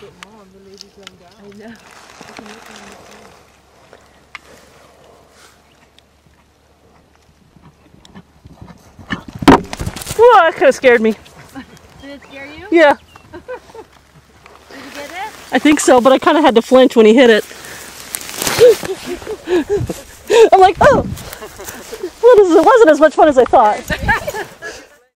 baby's going down. I know. I can look on the phone. Whoa, that kind of scared me. Did it scare you? Yeah, Did you get it? I think so, but I kind of had to flinch when he hit it. I'm like, oh, well, this- it wasn't as much fun as I thought.